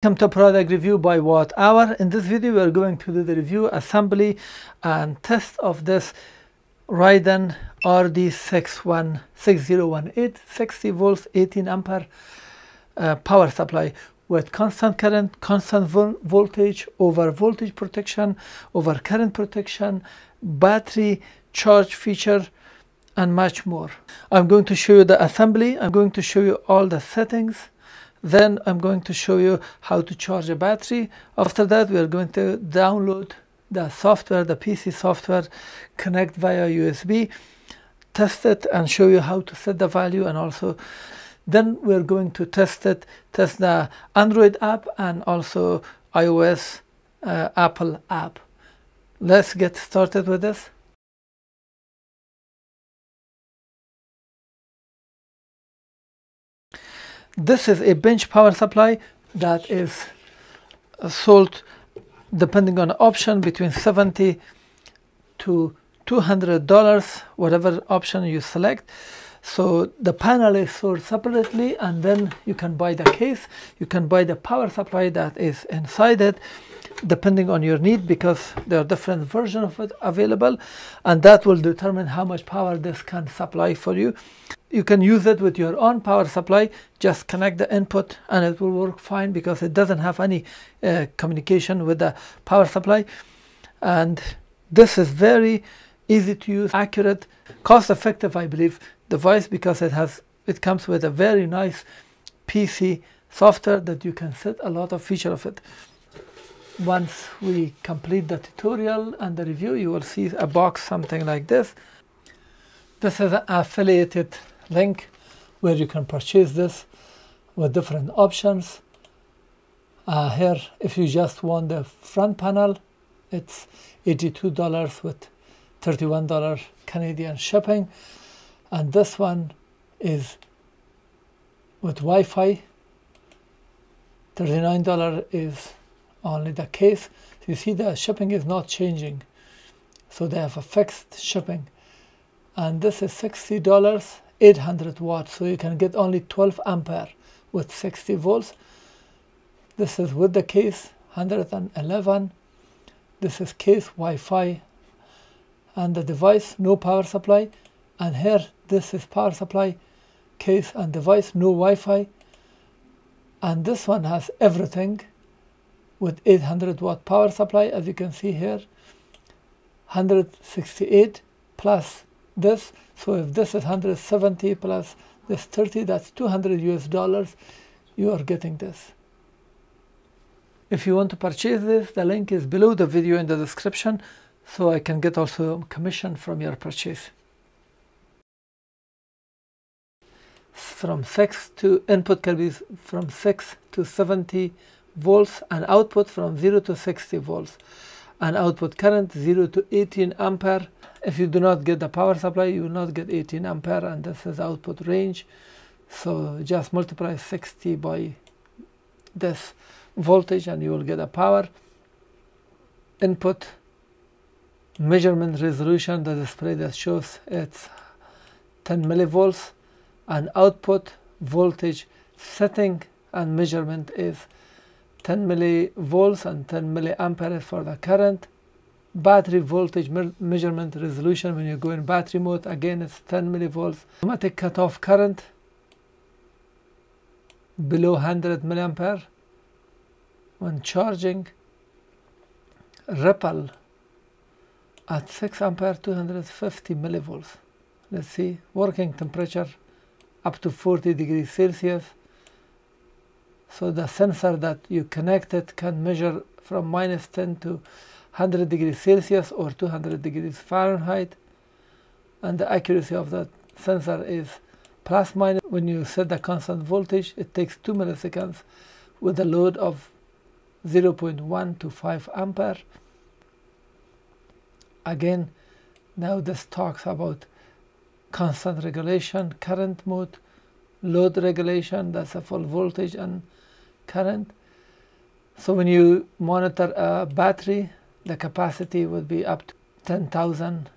Welcome to product review by watt hour. In this video we are going to do the review, assembly and test of this Riden RD6018 60 volts 18 ampere uh, power supply with constant current, constant vo voltage, over voltage protection, over current protection, battery charge feature and much more. I'm going to show you the assembly, I'm going to show you all the settings then I'm going to show you how to charge a battery. After that, we are going to download the software, the PC software, connect via USB, test it and show you how to set the value and also then we're going to test it, test the Android app and also iOS uh, Apple app. Let's get started with this. This is a bench power supply that is sold depending on option between 70 to 200 dollars whatever option you select so the panel is sold separately and then you can buy the case. You can buy the power supply that is inside it depending on your need because there are different versions of it available and that will determine how much power this can supply for you. You can use it with your own power supply. Just connect the input and it will work fine because it doesn't have any uh, communication with the power supply. And this is very easy to use accurate cost effective i believe device because it has it comes with a very nice pc software that you can set a lot of feature of it once we complete the tutorial and the review you will see a box something like this this is an affiliated link where you can purchase this with different options. Uh, here, if you just want the front panel, it's $82 with $31 Canadian shipping. And this one is with Wi-Fi. $39 is only the case. You see the shipping is not changing. So they have a fixed shipping. And this is $60 800 watts so you can get only 12 ampere with 60 volts this is with the case 111 this is case Wi-Fi and the device no power supply and here this is power supply case and device no Wi-Fi. And this one has everything with 800 watt power supply as you can see here. 168 plus this. So if this is 170 plus this 30 that's 200 US dollars. You are getting this. If you want to purchase this the link is below the video in the description so I can get also commission from your purchase from 6 to input can be from 6 to 70 volts and output from 0 to 60 volts. And output current 0 to 18 ampere. If you do not get the power supply you will not get 18 ampere and this is output range. So just multiply 60 by this voltage and you will get a power input measurement resolution the display that shows it's 10 millivolts and output voltage setting and measurement is 10 millivolts and 10 milliampere for the current. Battery voltage me measurement resolution when you go in battery mode again it's 10 millivolts. Automatic cutoff current below 100 milliampere when charging ripple at 6 ampere 250 millivolts. Let's see working temperature up to 40 degrees celsius. So the sensor that you connected can measure from minus 10 to 100 degrees Celsius or 200 degrees Fahrenheit. And the accuracy of that sensor is plus minus. When you set the constant voltage it takes 2 milliseconds with a load of 0.1 to 5 ampere. Again now this talks about constant regulation current mode load regulation that's a full voltage and current. So when you monitor a battery the capacity would be up to 10,000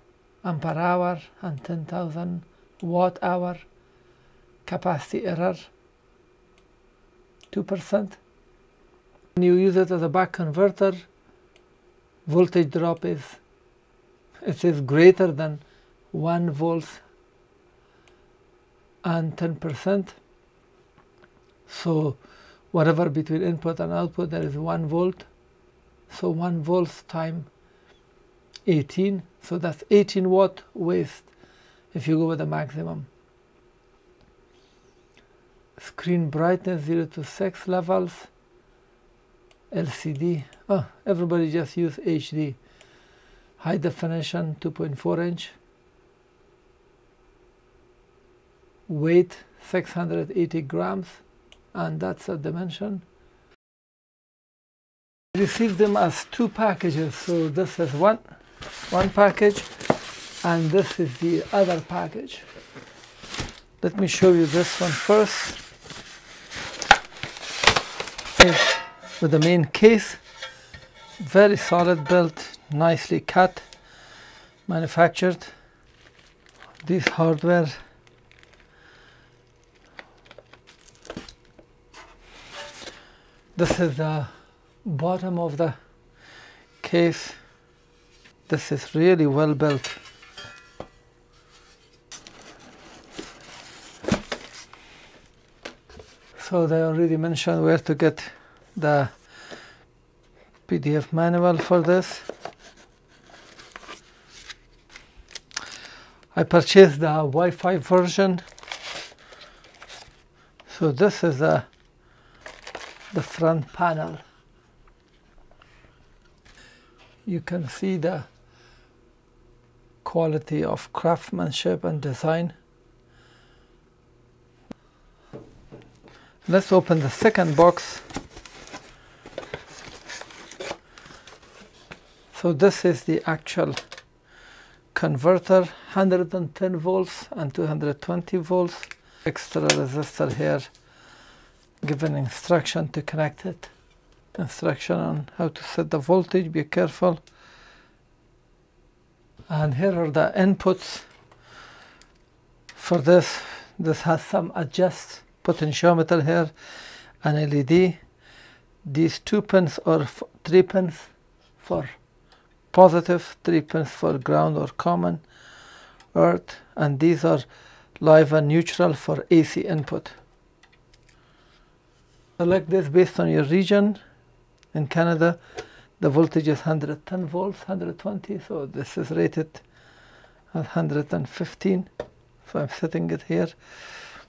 ampere hour and 10,000 watt hour capacity error 2% When you use it as a buck converter, voltage drop is it is greater than 1 volts and 10 percent. So whatever between input and output there is 1 volt. So 1 volts time 18 so that's 18 watt waste if you go with the maximum. Screen brightness 0 to 6 levels. LCD oh everybody just use HD high definition 2.4 inch weight 680 grams and that's a dimension. Received them as two packages so this is one one package and this is the other package. Let me show you this one first. With the main case. Very solid built nicely cut manufactured. This hardware this is the bottom of the case. This is really well built. So they already mentioned where to get the PDF manual for this. I purchased the Wi-Fi version. So this is the the front panel. You can see the quality of craftsmanship and design. Let's open the second box. So this is the actual converter 110 volts and 220 volts. Extra resistor here given instruction to connect it. Instruction on how to set the voltage be careful. And here are the inputs for this. This has some adjust potentiometer here an LED these two pins or three pins for positive three pins for ground or common earth. And these are live and neutral for AC input select this based on your region in Canada. The voltage is 110 volts 120 so this is rated at 115 so I'm setting it here.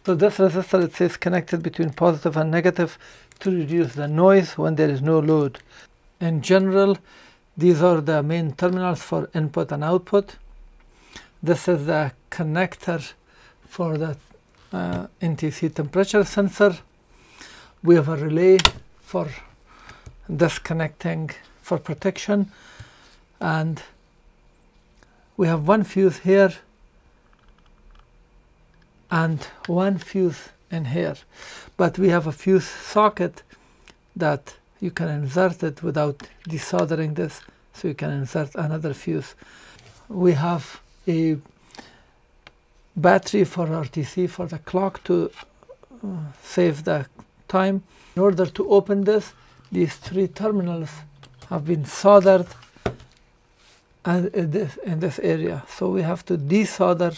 So this resistor it says connected between positive and negative to reduce the noise when there is no load. In general these are the main terminals for input and output. This is the connector for the uh, NTC temperature sensor we have a relay for disconnecting for protection. And we have one fuse here and one fuse in here. But we have a fuse socket that you can insert it without desoldering this so you can insert another fuse. We have a battery for RTC for the clock to uh, save the time. In order to open this, these three terminals have been soldered and in this, in this area. So we have to desolder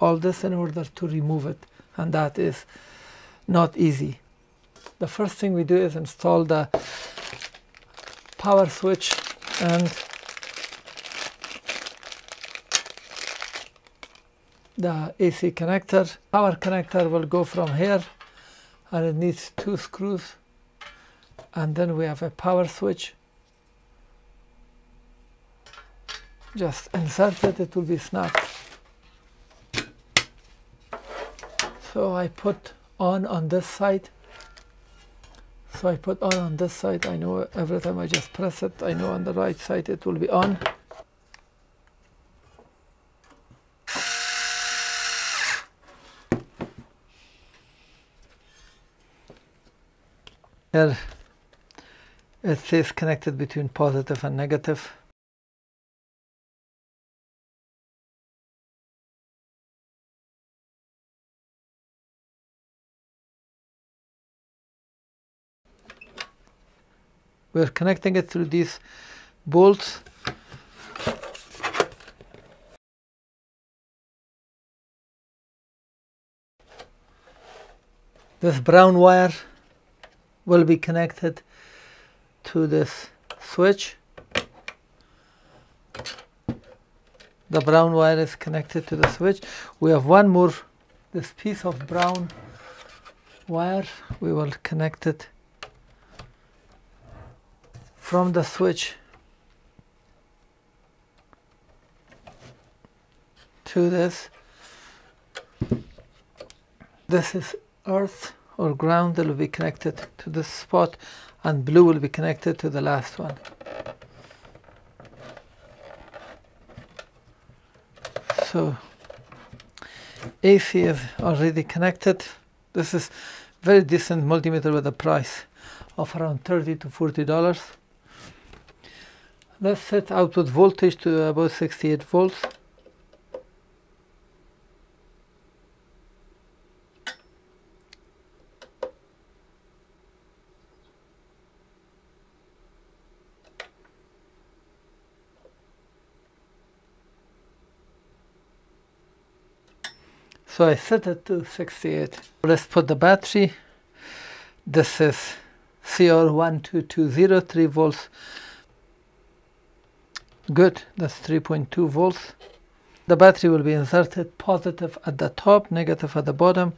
all this in order to remove it and that is not easy. The first thing we do is install the power switch and the AC connector. Power connector will go from here and it needs two screws. And then we have a power switch. Just insert it it will be snapped. So I put on on this side. So I put on on this side. I know every time I just press it I know on the right side it will be on Here it says connected between positive and negative. we're connecting it through these bolts this brown wire will be connected to this switch. The brown wire is connected to the switch. We have one more this piece of brown wire. We will connect it from the switch to this. This is earth or ground will be connected to this spot and blue will be connected to the last one. So AC is already connected. This is very decent multimeter with a price of around 30 to 40 dollars. Let's set output voltage to about 68 volts So I set it to 68. Let's put the battery. This is CR1220, 3 volts. Good, that's 3.2 volts. The battery will be inserted positive at the top, negative at the bottom.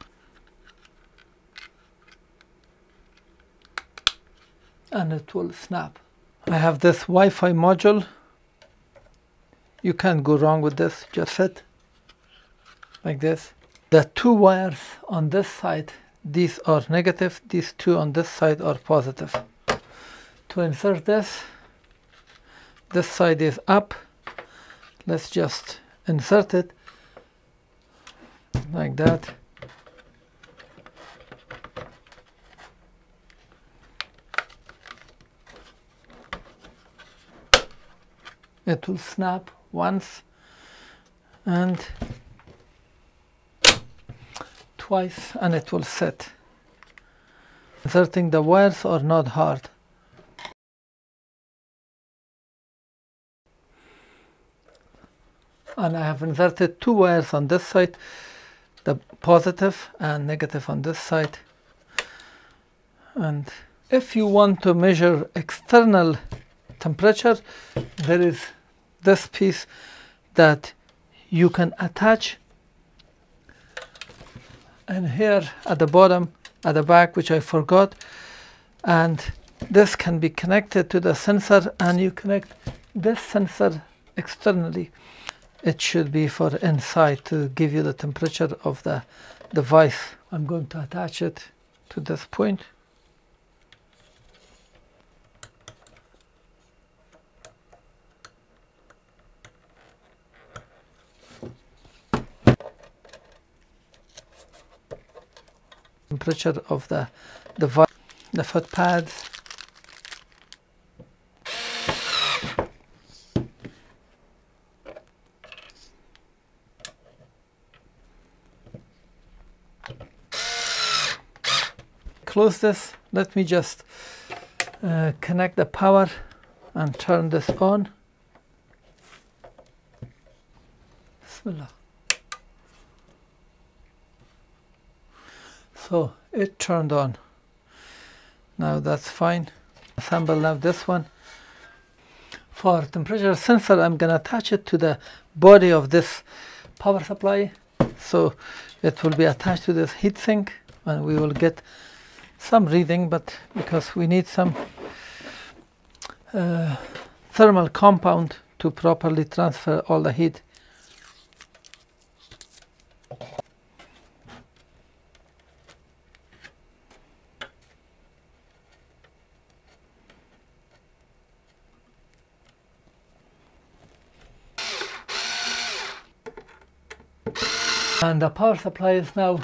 And it will snap. I have this Wi-Fi module. You can't go wrong with this, just fit like this the two wires on this side these are negative these two on this side are positive. To insert this this side is up. Let's just insert it like that. It will snap once and twice and it will set. Inserting the wires are not hard. And I have inserted two wires on this side, the positive and negative on this side. And if you want to measure external temperature, there is this piece that you can attach and here at the bottom at the back which I forgot. And this can be connected to the sensor and you connect this sensor externally. It should be for inside to give you the temperature of the device. I'm going to attach it to this point temperature of the the, the foot pads close this. Let me just uh, connect the power and turn this on. Bismillah so it turned on. Now that's fine. Assemble now this one. For temperature sensor I'm gonna attach it to the body of this power supply. So it will be attached to this heatsink and we will get some reading but because we need some uh, thermal compound to properly transfer all the heat and the power supply is now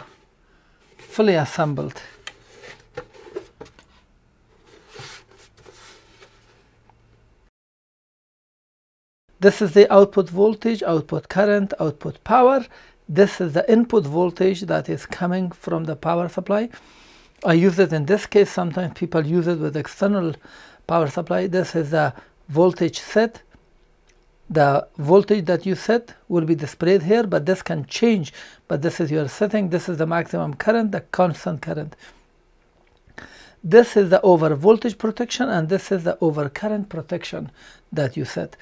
fully assembled. This is the output voltage, output current, output power. This is the input voltage that is coming from the power supply. I use it in this case, sometimes people use it with external power supply this is the voltage set the voltage that you set will be displayed here but this can change. But this is your setting. This is the maximum current the constant current. This is the over voltage protection and this is the over current protection that you set.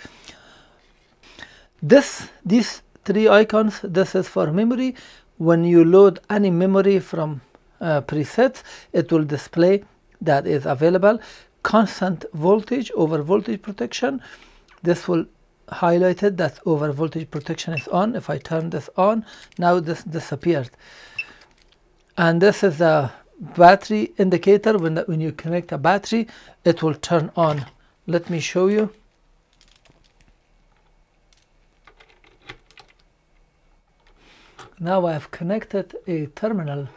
This these three icons this is for memory. When you load any memory from uh, presets it will display that is available. Constant voltage over voltage protection. This will highlighted that over voltage protection is on. If I turn this on now this disappeared. And this is a battery indicator. When the, when you connect a battery it will turn on. Let me show you. Now I have connected a terminal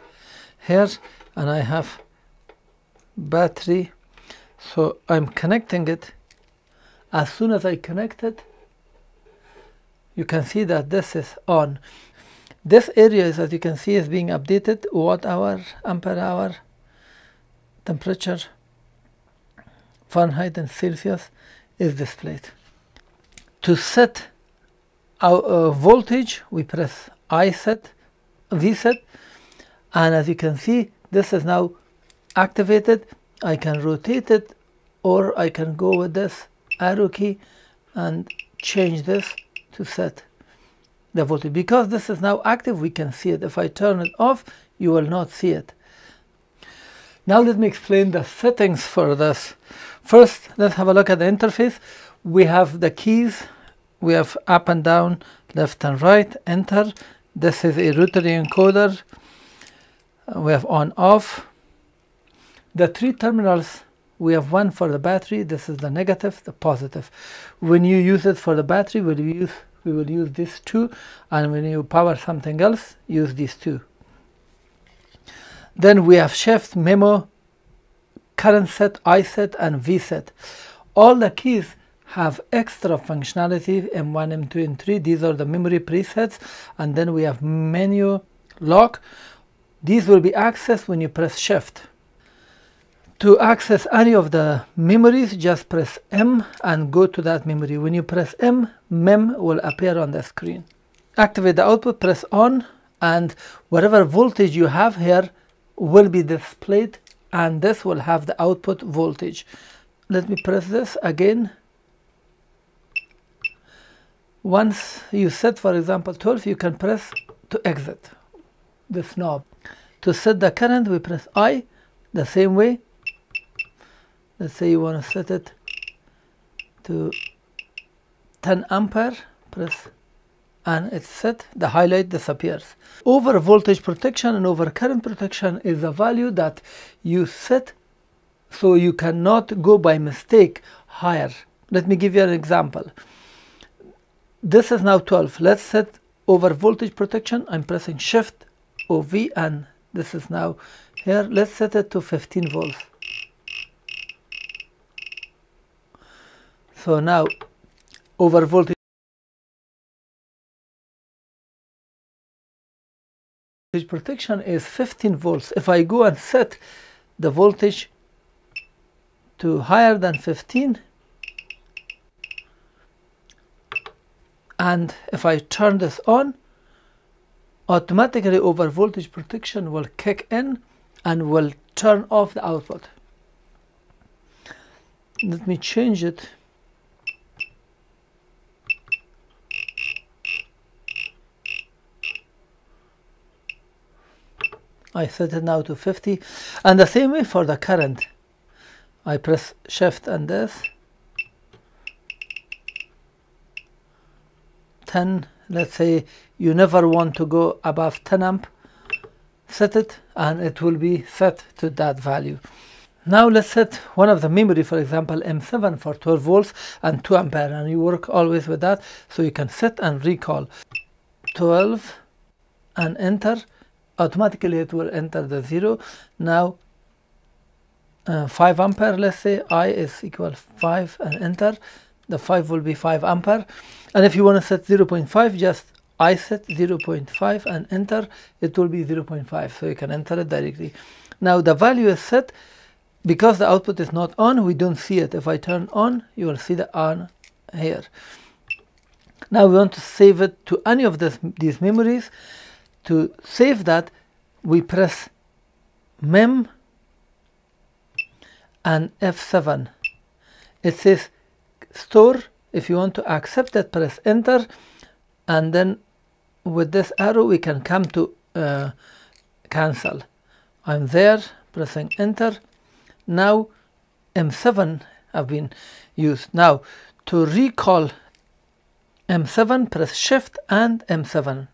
here and I have battery. So I'm connecting it. As soon as I connect it you can see that this is on. This area is as you can see is being updated. Watt hour ampere hour temperature Fahrenheit and Celsius is displayed. To set our uh, voltage we press I set V set and as you can see this is now activated. I can rotate it or I can go with this arrow key and change this to set the voltage. Because this is now active, we can see it. If I turn it off, you will not see it. Now let me explain the settings for this. First, let's have a look at the interface. We have the keys. We have up and down, left and right, enter. This is a rotary encoder. Uh, we have on off. The three terminals we have one for the battery this is the negative the positive. When you use it for the battery we will use we will use these two and when you power something else use these two. Then we have shift memo current set i set and v set. All the keys have extra functionality m1 m2 and 3 these are the memory presets. And then we have menu lock. These will be accessed when you press shift to access any of the memories, just press M and go to that memory. When you press M, MEM will appear on the screen. Activate the output, press on, and whatever voltage you have here will be displayed and this will have the output voltage. Let me press this again. Once you set, for example, 12, you can press to exit this knob. To set the current, we press I the same way let's say you want to set it to 10 ampere press and it's set. The highlight disappears. Over voltage protection and over current protection is a value that you set so you cannot go by mistake higher. Let me give you an example. This is now 12 let's set over voltage protection. I'm pressing shift ov and this is now here. Let's set it to 15 volts So now over voltage protection is 15 volts. If I go and set the voltage to higher than 15 and if I turn this on automatically over voltage protection will kick in and will turn off the output. Let me change it I set it now to 50 and the same way for the current. I press shift and this 10 let's say you never want to go above 10 amp set it and it will be set to that value. Now let's set one of the memory for example M7 for 12 volts and 2 ampere and you work always with that. So you can set and recall. 12 and enter automatically it will enter the zero. Now uh, 5 ampere let's say i is equal 5 and enter. The 5 will be 5 ampere. And if you want to set 0.5 just i set 0.5 and enter. It will be 0.5 so you can enter it directly. Now the value is set. Because the output is not on we don't see it. If I turn on you will see the on here. Now we want to save it to any of this, these memories to save that we press mem and F7 it says store if you want to accept it press enter and then with this arrow we can come to uh, cancel. I'm there pressing enter. Now M7 have been used. Now to recall M7 press shift and M7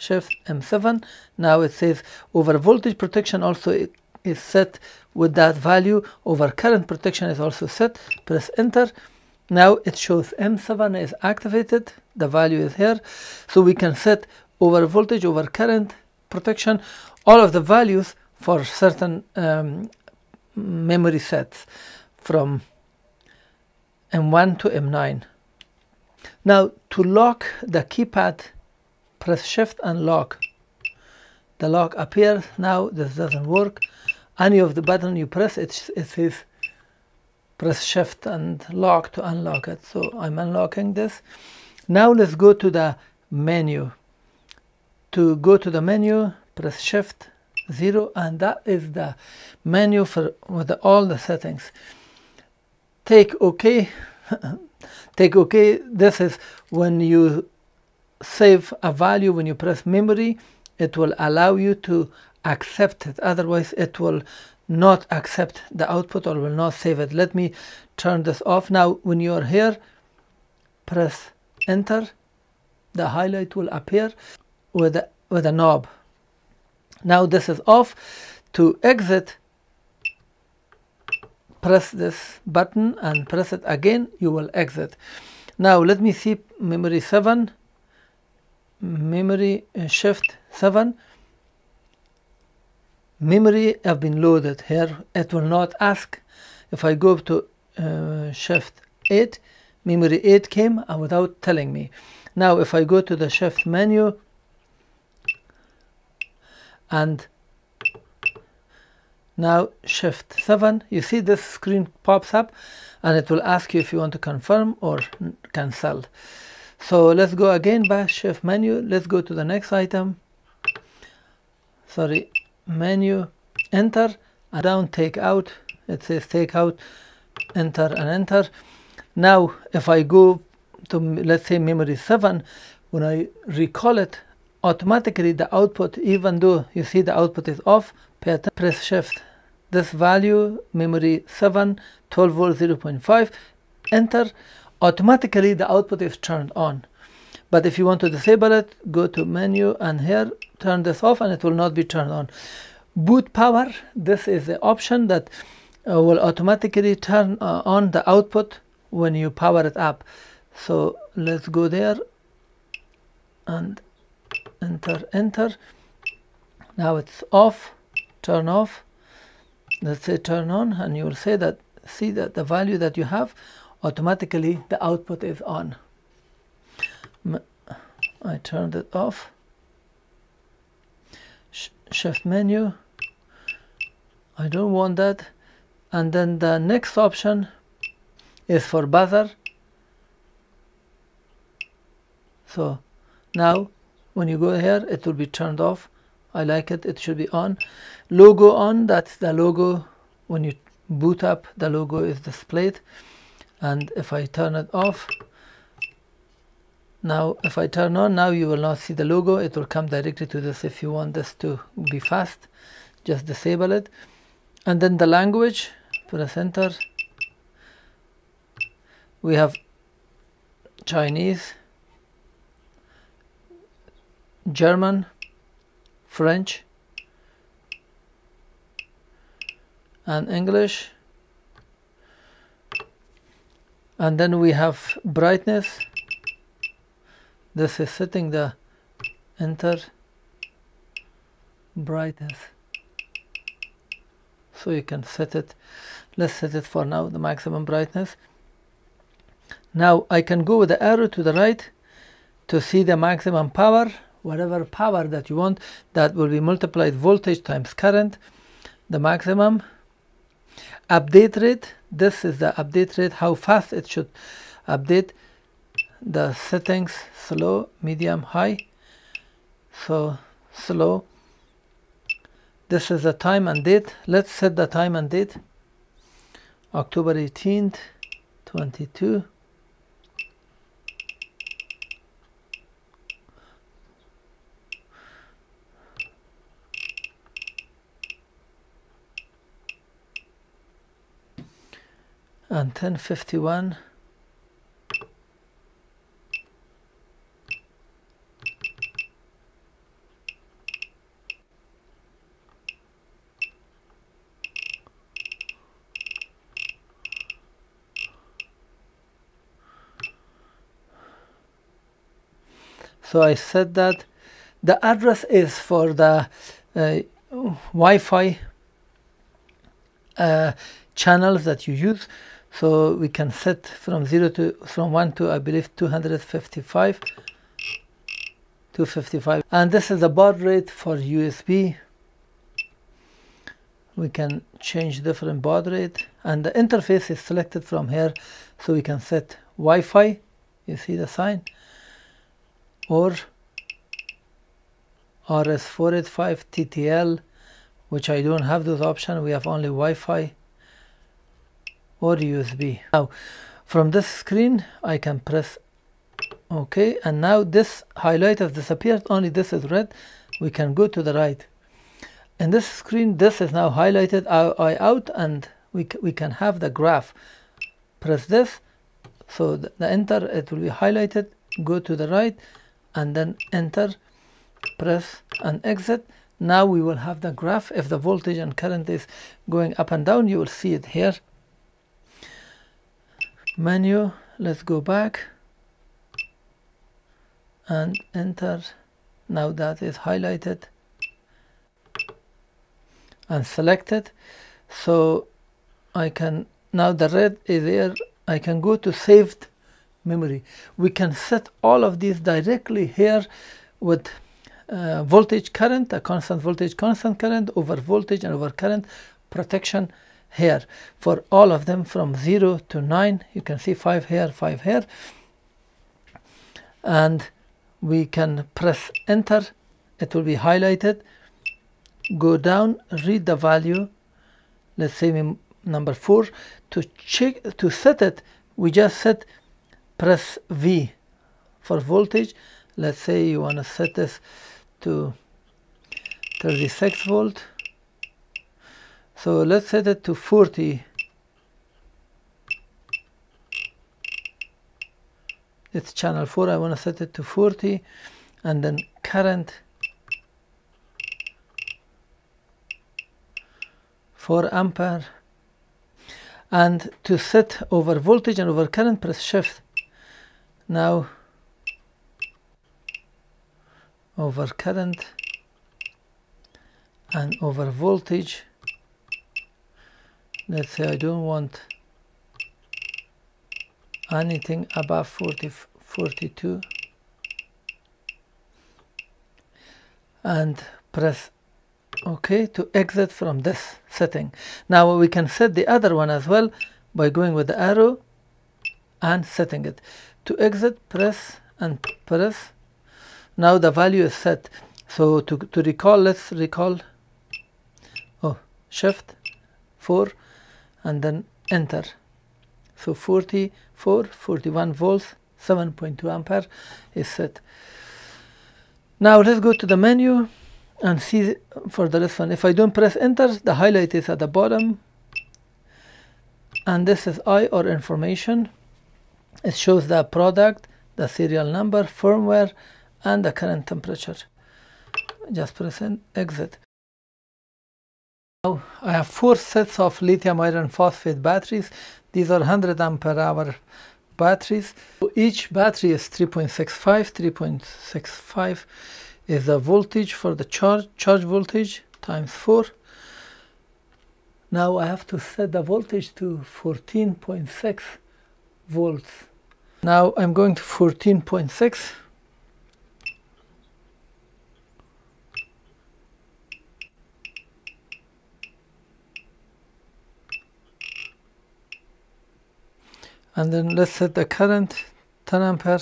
shift M7 now it says over voltage protection also is set with that value. Over current protection is also set. Press enter. Now it shows M7 is activated. The value is here. So we can set over voltage over current protection all of the values for certain um, memory sets from M1 to M9 now to lock the keypad press shift and lock. The lock appears now this doesn't work. Any of the button you press it, it says press shift and lock to unlock it. So I'm unlocking this. Now let's go to the menu. To go to the menu press shift 0 and that is the menu for with all the settings. Take OK take OK this is when you save a value when you press memory it will allow you to accept it. Otherwise it will not accept the output or will not save it. Let me turn this off. Now when you are here press enter. The highlight will appear with a, with a knob. Now this is off. To exit press this button and press it again. You will exit. Now let me see memory 7 memory uh, shift 7 memory have been loaded here. It will not ask if I go to uh, shift 8 memory 8 came and without telling me. Now if I go to the shift menu and now shift 7 you see this screen pops up and it will ask you if you want to confirm or cancel so let's go again back shift menu. Let's go to the next item. Sorry menu enter and down take out. It says take out enter and enter. Now if I go to let's say memory 7 when I recall it automatically the output even though you see the output is off press shift. This value memory 7 12 volt 0.5 enter automatically the output is turned on. But if you want to disable it go to menu and here turn this off and it will not be turned on. Boot power this is the option that uh, will automatically turn uh, on the output when you power it up. So let's go there and enter enter. Now it's off turn off. Let's say turn on and you will say that see that the value that you have automatically the output is on. I turned it off. Sh shift menu. I don't want that. And then the next option is for buzzer. So now when you go here it will be turned off. I like it. It should be on. Logo on that's the logo. When you boot up the logo is displayed and if I turn it off now if I turn on now you will not see the logo. It will come directly to this if you want this to be fast. Just disable it. And then the language press enter we have Chinese German French and English and then we have brightness. This is setting the enter brightness. So you can set it. Let's set it for now the maximum brightness. Now I can go with the arrow to the right to see the maximum power whatever power that you want. That will be multiplied voltage times current. The maximum update rate. This is the update rate how fast it should update. The settings slow medium high. So slow. This is the time and date. Let's set the time and date. October 18th 22 and 1051 so I said that the address is for the uh, Wi-Fi uh, channels that you use so we can set from 0 to from 1 to I believe 255 255 and this is the baud rate for USB we can change different baud rate. And the interface is selected from here. So we can set Wi-Fi. You see the sign? Or RS485 TTL which I don't have those options. We have only Wi-Fi or USB. Now from this screen I can press OK. And now this highlight has disappeared. Only this is red. We can go to the right. In this screen this is now highlighted uh, I out and we, we can have the graph. Press this. So the, the enter it will be highlighted. Go to the right. And then enter. Press and exit. Now we will have the graph. If the voltage and current is going up and down you will see it here menu let's go back and enter. Now that is highlighted and selected. So I can now the red is there I can go to saved memory. We can set all of these directly here with uh, voltage current a constant voltage constant current over voltage and over current protection here for all of them from 0 to 9 you can see 5 here 5 here and we can press enter. It will be highlighted. Go down read the value. Let's say number 4 to check to set it we just set press V for voltage. Let's say you want to set this to 36 volt so let's set it to 40. It's channel 4. I want to set it to 40 and then current 4 ampere and to set over voltage and over current press shift now over current and over voltage let's say I don't want anything above 40, 42 and press OK to exit from this setting. Now we can set the other one as well by going with the arrow and setting it. To exit press and press. Now the value is set. So to, to recall let's recall oh shift 4 and then enter. So 44 41 volts 7.2 ampere is set. Now let's go to the menu and see for the rest one. If I don't press enter the highlight is at the bottom. And this is I or information. It shows the product the serial number firmware and the current temperature. Just press and exit now I have four sets of lithium iron phosphate batteries. These are 100 ampere hour batteries. Each battery is 3.65. 3.65 is the voltage for the charge, charge voltage times 4. Now I have to set the voltage to 14.6 volts. Now I'm going to 14.6 and then let's set the current 10 ampere.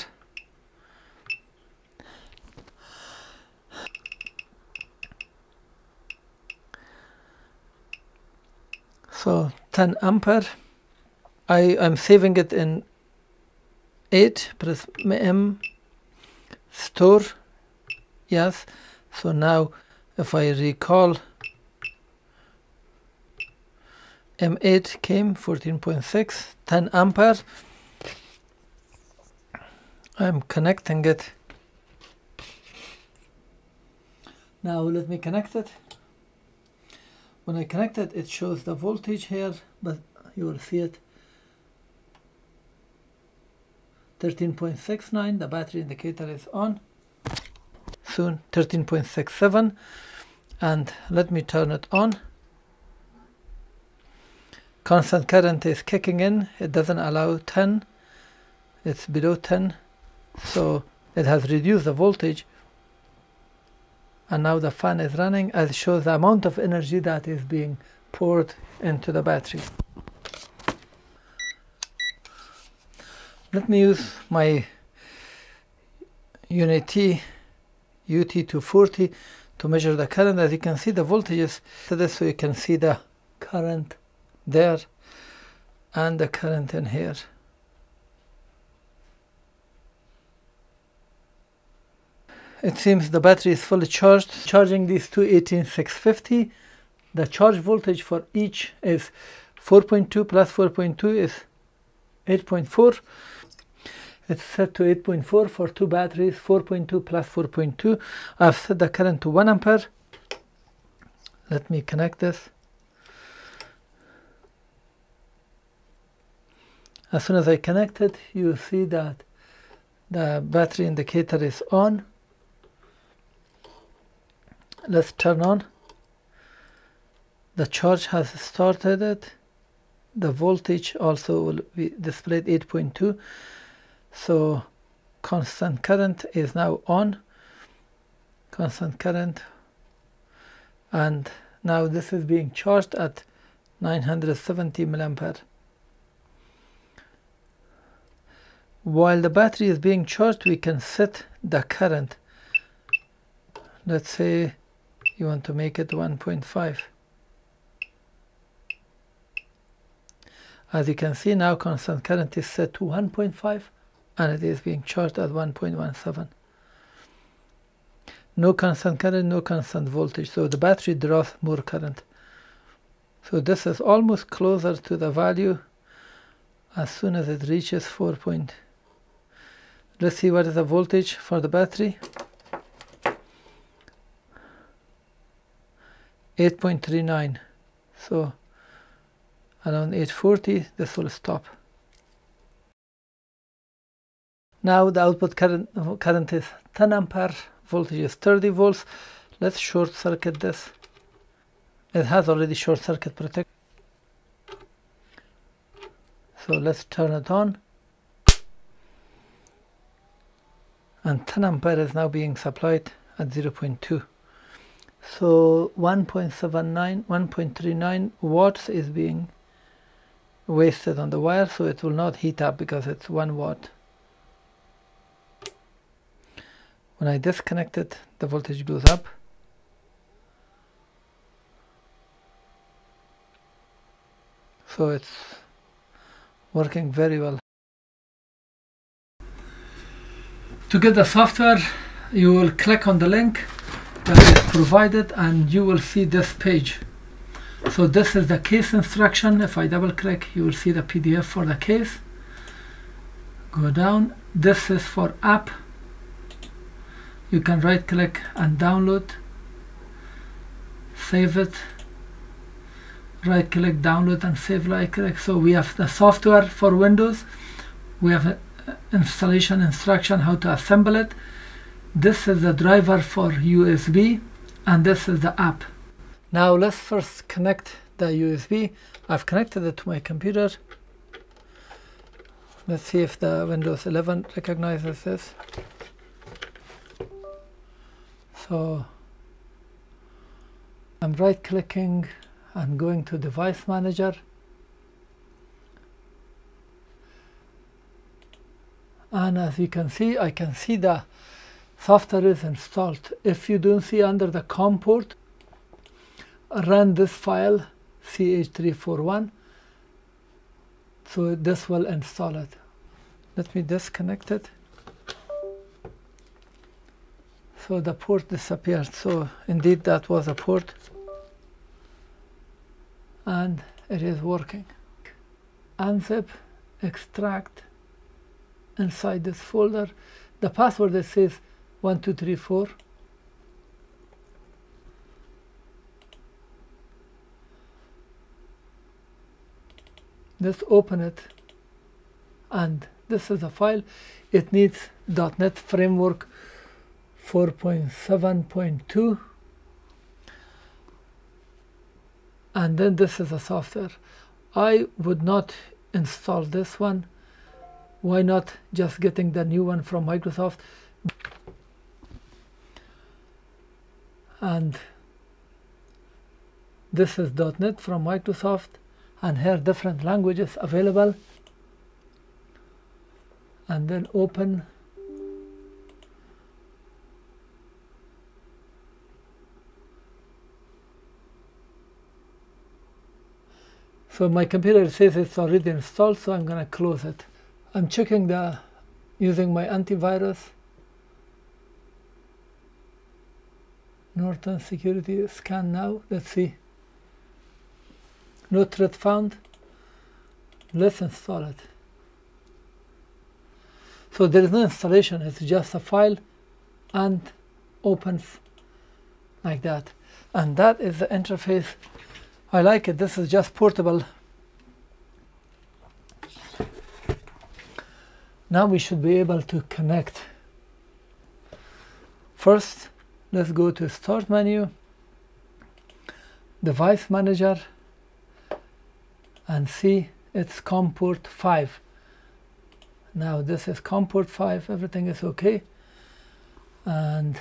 So 10 ampere. I am saving it in 8 press M store yes. So now if I recall M8 came 14.6 10 ampere I'm connecting it. Now let me connect it. When I connect it it shows the voltage here but you will see it. 13.69 the battery indicator is on. Soon 13.67 and let me turn it on constant current is kicking in. It doesn't allow 10 it's below 10 so it has reduced the voltage. And now the fan is running as shows the amount of energy that is being poured into the battery. Let me use my UNI-T UT240 to measure the current. As you can see the voltages so this way you can see the current there and the current in here. It seems the battery is fully charged. Charging these two 18650 the charge voltage for each is 4.2 plus 4.2 is 8.4 it's set to 8.4 for two batteries 4.2 plus 4.2 I've set the current to 1 ampere. Let me connect this as soon as I connect it you see that the battery indicator is on. Let's turn on. The charge has started it. The voltage also will be displayed 8.2 so constant current is now on. Constant current. And now this is being charged at 970 milliampere while the battery is being charged we can set the current. Let's say you want to make it 1.5 as you can see now constant current is set to 1.5 and it is being charged at 1.17 no constant current no constant voltage so the battery draws more current. So this is almost closer to the value as soon as it reaches 4 point let's see what is the voltage for the battery. 8.39 so around 840 this will stop. Now the output current current is 10 ampere voltage is 30 volts. Let's short circuit this. It has already short circuit protect. So let's turn it on and 10 ampere is now being supplied at 0.2 so 1.79 1.39 watts is being wasted on the wire so it will not heat up because it's 1 watt. When I disconnect it the voltage goes up. So it's working very well to get the software you will click on the link that is provided and you will see this page. So this is the case instruction. If I double click you will see the PDF for the case. Go down. This is for app. You can right click and download. Save it. Right click download and save. Right click. So we have the software for Windows. We have installation instruction how to assemble it. This is the driver for USB and this is the app. Now let's first connect the USB I've connected it to my computer. Let's see if the Windows 11 recognizes this. So I'm right clicking and going to device manager and as you can see I can see the software is installed. If you don't see under the COM port run this file ch341 so this will install it. Let me disconnect it. So the port disappeared. So indeed that was a port. And it is working. Unzip extract inside this folder the password that says 1234 let's open it and this is a file. It needs .NET framework 4.7.2 and then this is a software. I would not install this one why not just getting the new one from Microsoft? And this is .NET from Microsoft and here different languages available. And then open. So my computer says it's already installed so I'm gonna close it I'm checking the using my antivirus. Norton security scan now. Let's see. No threat found. Let's install it so there is no installation. It's just a file and opens like that. And that is the interface. I like it. This is just portable now we should be able to connect. First let's go to start menu device manager and see it's COM port 5 now this is COM port 5 everything is okay. And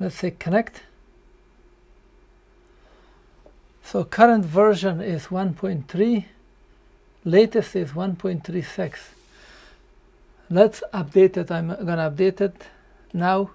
let's say connect so current version is 1.3 latest is 1.36 let's update it. I'm gonna update it now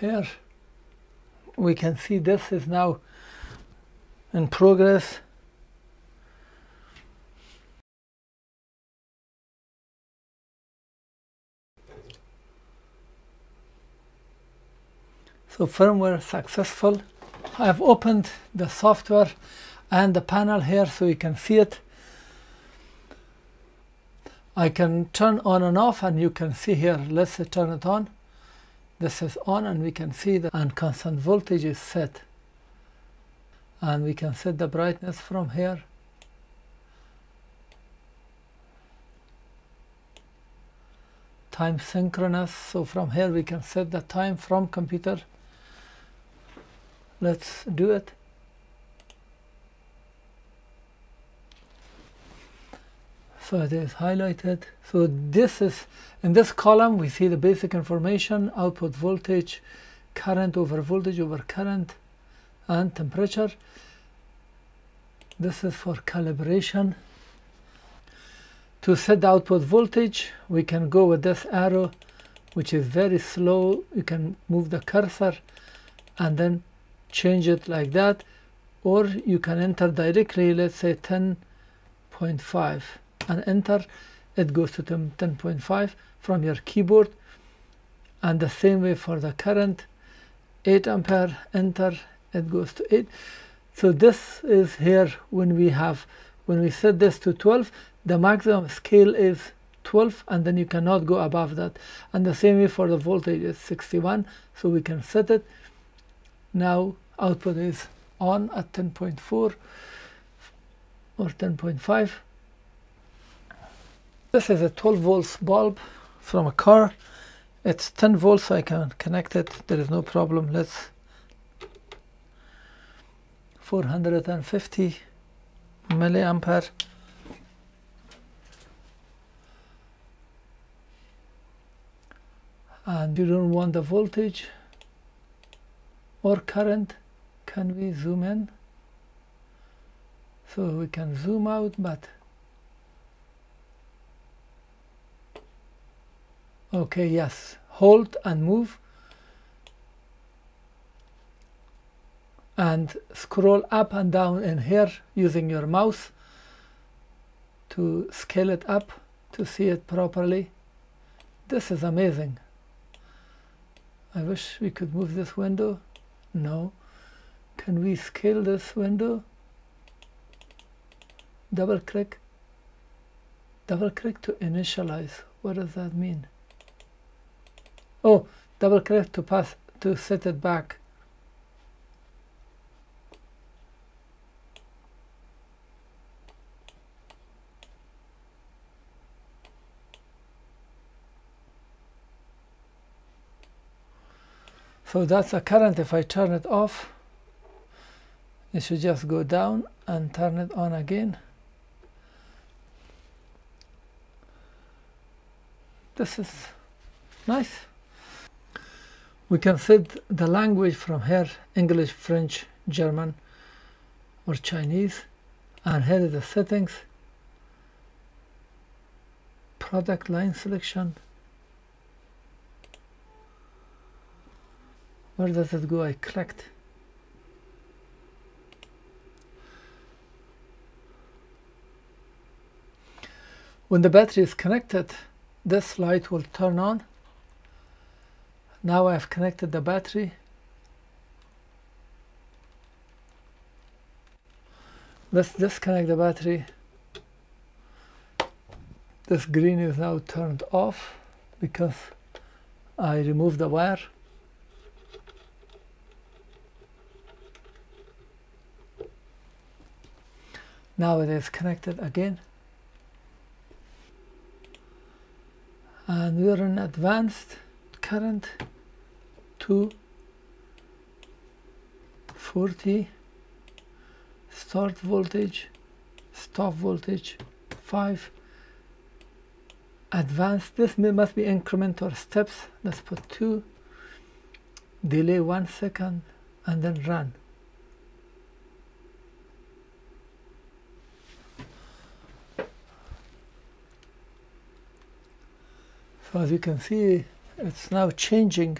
here we can see this is now in progress. So firmware successful. I've opened the software and the panel here so you can see it. I can turn on and off and you can see here. Let's turn it on this is on and we can see that and constant voltage is set. And we can set the brightness from here. Time synchronous. So from here we can set the time from computer. Let's do it so it is highlighted. So this is in this column we see the basic information output voltage current over voltage over current and temperature. This is for calibration. To set the output voltage we can go with this arrow which is very slow. You can move the cursor and then change it like that or you can enter directly let's say 10.5 and enter it goes to 10.5 from your keyboard. And the same way for the current 8 ampere enter it goes to 8 so this is here when we have when we set this to 12 the maximum scale is 12 and then you cannot go above that. And the same way for the voltage is 61 so we can set it. Now output is on at 10.4 or 10.5 this is a 12 volts bulb from a car. It's 10 volts I can connect it. There is no problem. Let's 450 milliampere. And you don't want the voltage or current. Can we zoom in? So we can zoom out but okay yes. Hold and move. And scroll up and down in here using your mouse to scale it up to see it properly. This is amazing. I wish we could move this window. No. Can we scale this window? Double click. Double click to initialize. What does that mean oh double click to pass to set it back. So that's a current. If I turn it off it should just go down and turn it on again. This is nice we can set the language from here English French German or Chinese and here is the settings. Product line selection. Where does it go? I clicked. When the battery is connected this light will turn on now I've connected the battery. Let's disconnect the battery. This green is now turned off because I removed the wire. Now it is connected again. And we're in advanced current 2 40 start voltage stop voltage 5 advanced this must be increment or steps let's put 2 delay 1 second and then run. So as you can see, it's now changing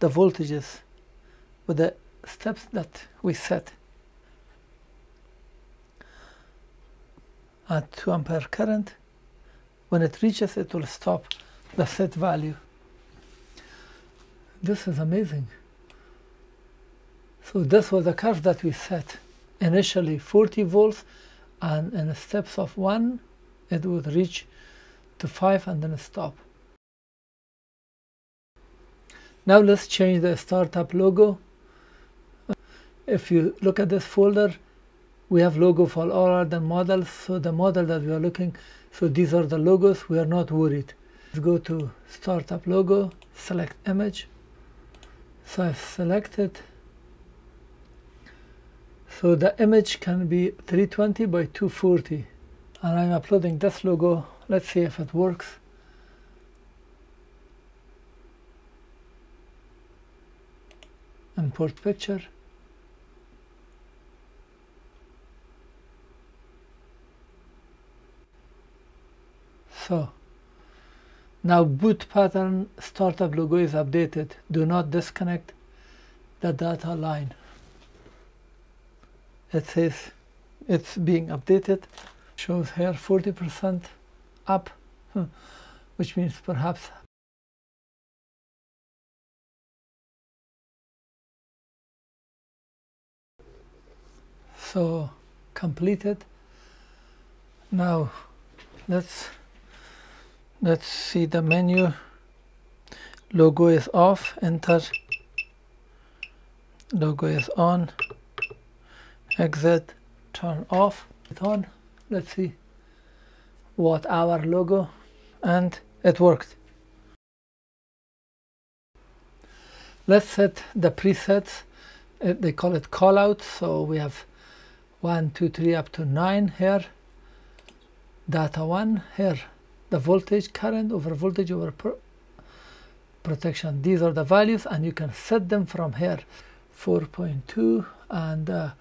the voltages with the steps that we set. At 2 ampere current, when it reaches it will stop the set value. This is amazing. So this was the curve that we set. Initially 40 volts and in steps of 1 it would reach to 5 and then stop. Now let's change the startup logo. If you look at this folder, we have logo for all the models. So the model that we are looking, so these are the logos. We are not worried. Let's go to startup logo, select image. So I've selected. So the image can be 320 by 240. And I'm uploading this logo. Let's see if it works. Import picture so now boot pattern startup logo is updated. Do not disconnect the data line. It says it's being updated. Shows here 40% up which means perhaps so completed. Now let's let's see the menu. Logo is off enter. Logo is on. Exit turn off it on. Let's see what our logo and it worked. Let's set the presets. Uh, they call it callout so we have one two three up to nine here data one here the voltage current over voltage over pro protection. These are the values and you can set them from here 4.2 and the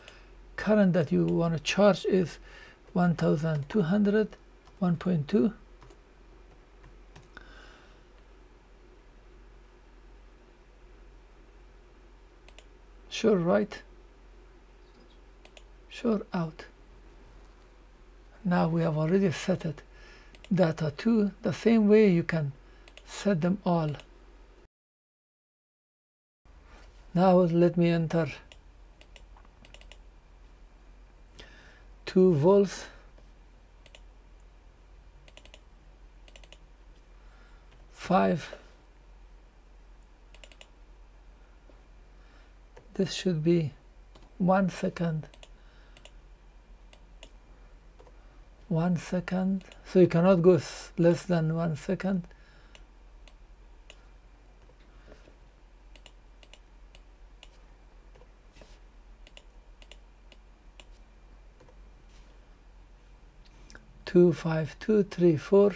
current that you want to charge is 1200 1.2 sure right sure out. Now we have already set it. Data 2 the same way you can set them all. Now let me enter. 2 volts five. This should be one second one second. So you cannot go less than one second? Two five two three four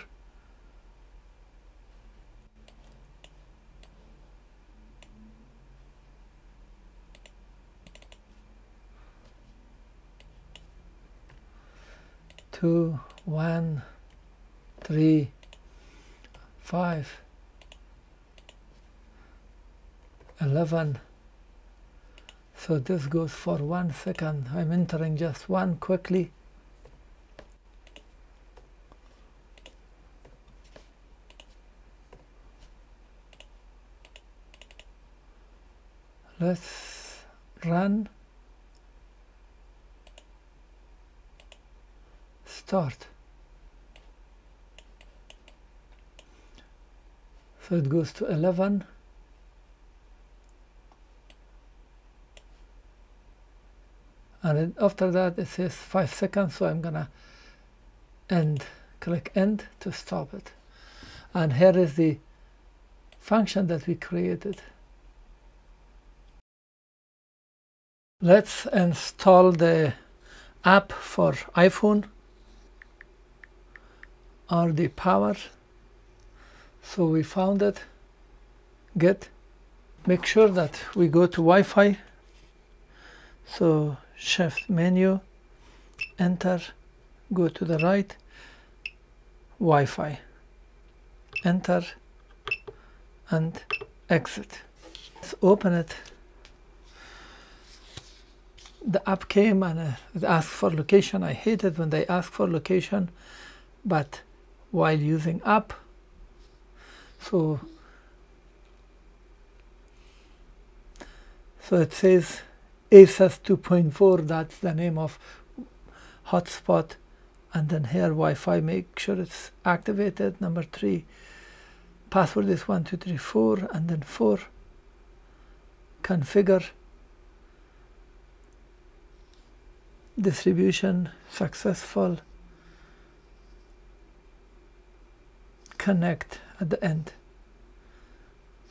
two, one, three, five, eleven. So this goes for one second. I'm entering just one quickly. Let's run. start. So it goes to 11. And after that it says 5 seconds, so I'm gonna end, click end to stop it. And here is the function that we created. Let's install the app for iPhone or the power so we found it get make sure that we go to Wi-Fi. So shift menu enter go to the right Wi-Fi. Enter and exit. Let's open it. The app came and uh, it asked for location. I hate it when they ask for location but while using app so so it says ACES 2.4 that's the name of hotspot. And then here Wi-Fi make sure it's activated. Number three password is 1234 and then 4 configure. Distribution successful. Connect at the end.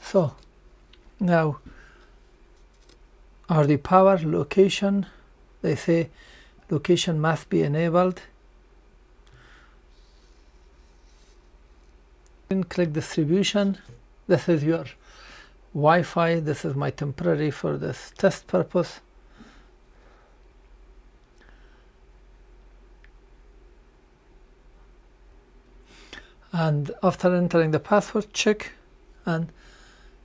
So now are the power location they say location must be enabled. Then click distribution. This is your Wi-Fi. This is my temporary for this test purpose and after entering the password check and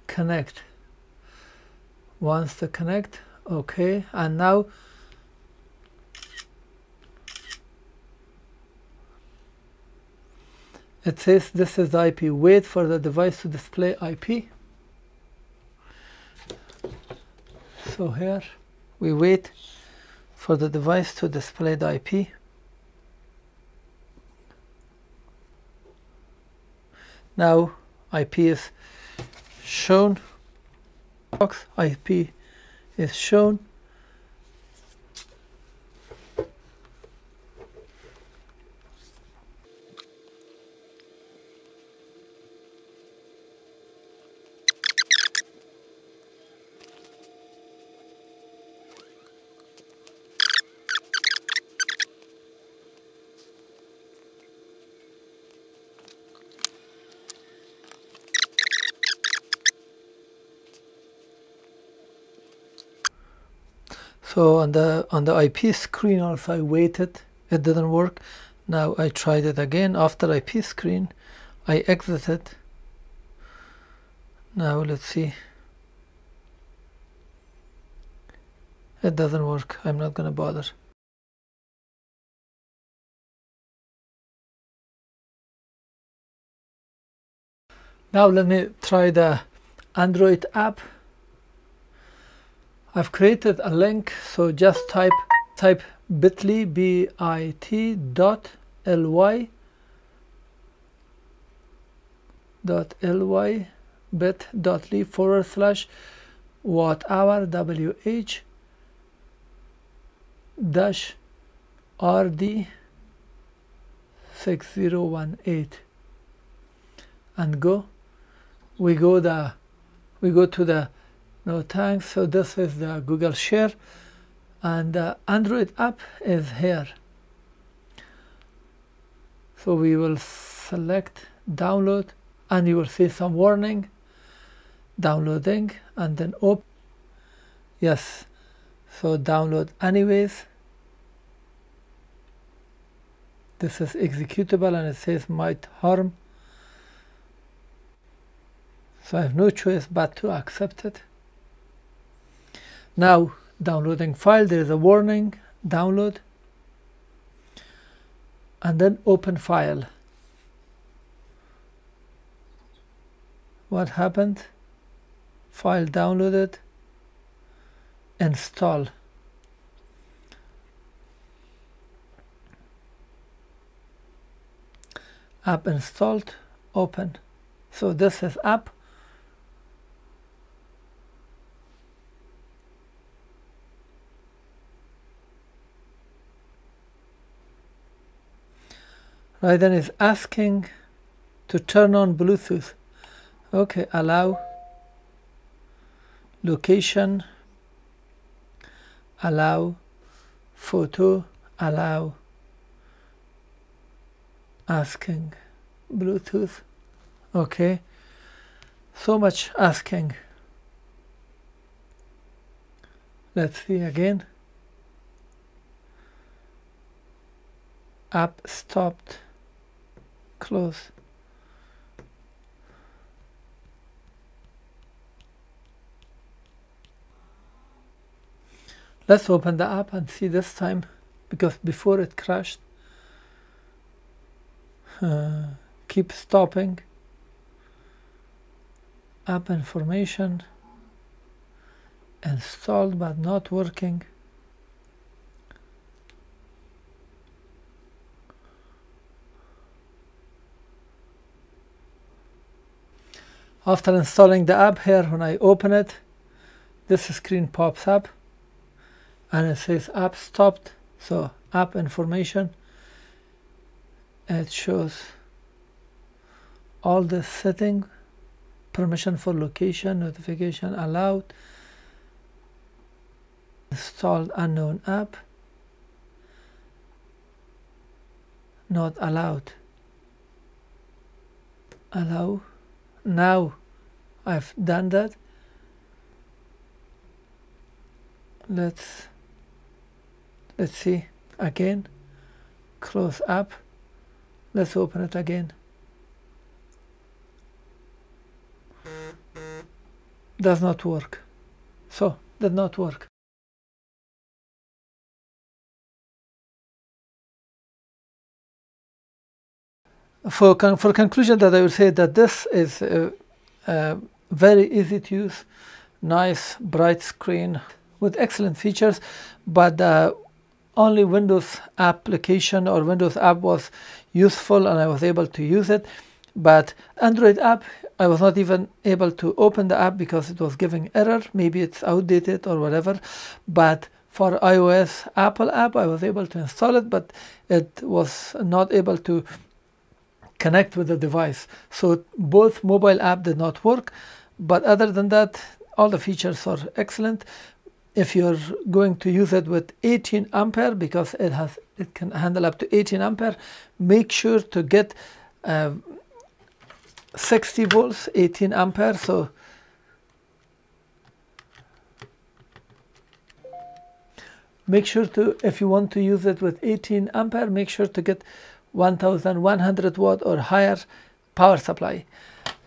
connect. Once the connect okay. And now it says this is the IP wait for the device to display IP so here we wait for the device to display the IP now IP is shown. Box IP is shown so on the on the IP screen also I waited. It didn't work. Now I tried it again. After IP screen I exited. Now let's see. It doesn't work. I'm not gonna bother. Now let me try the Android app I've created a link so just type type bit.ly bit dot ly dot ly bit.ly forward slash watt hour wh dash rd 6018 and go we go the we go to the no thanks so this is the google share and the android app is here. So we will select download and you will see some warning downloading and then open yes. So download anyways. This is executable and it says might harm. So I have no choice but to accept it now downloading file there is a warning download and then open file. What happened? File downloaded install. App installed open. So this is app right then it's asking to turn on Bluetooth. Okay allow. Location. Allow. Photo. Allow. Asking. Bluetooth. Okay. So much asking. Let's see again. App stopped close. Let's open the app and see this time because before it crashed uh, keep stopping. App information installed but not working after installing the app here when I open it this screen pops up and it says app stopped. So app information it shows all the setting permission for location notification allowed installed unknown app not allowed. Allow now I've done that. Let's let's see again. Close up. Let's open it again. Does not work. So did not work for con for conclusion that I would say that this is uh, uh, very easy to use nice bright screen with excellent features but only Windows application or Windows app was useful and I was able to use it. But Android app I was not even able to open the app because it was giving error. Maybe it's outdated or whatever. But for iOS Apple app I was able to install it but it was not able to connect with the device. So both mobile app did not work but other than that all the features are excellent. If you're going to use it with 18 ampere because it has it can handle up to 18 ampere make sure to get uh, 60 volts 18 ampere. So make sure to if you want to use it with 18 ampere make sure to get 1100 watt or higher power supply.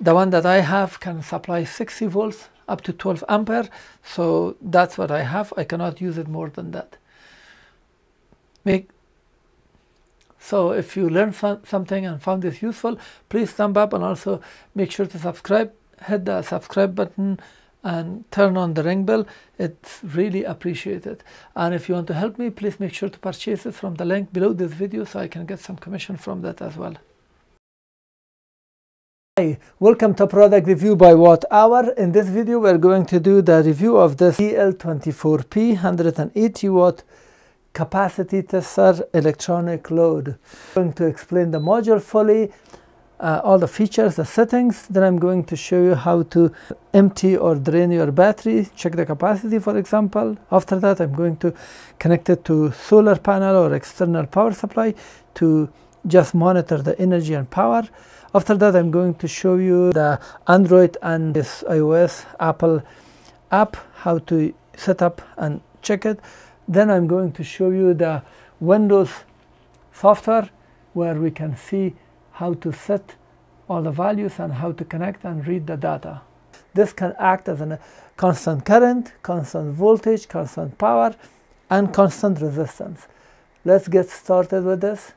The one that I have can supply 60 volts up to 12 ampere so that's what I have. I cannot use it more than that. Make so if you learned something and found this useful please thumb up and also make sure to subscribe. Hit the subscribe button and turn on the ring bell it's really appreciated. And if you want to help me please make sure to purchase it from the link below this video so I can get some commission from that as well. Hi, welcome to product review by watt hour. In this video we're going to do the review of this EL24P 180 watt capacity tester electronic load. I'm going to explain the module fully uh, all the features, the settings. Then I'm going to show you how to empty or drain your battery, check the capacity for example. After that I'm going to connect it to solar panel or external power supply to just monitor the energy and power. After that I'm going to show you the Android and this iOS Apple app, how to set up and check it. Then I'm going to show you the Windows software where we can see how to set all the values and how to connect and read the data. This can act as a constant current, constant voltage, constant power, and constant resistance. Let's get started with this.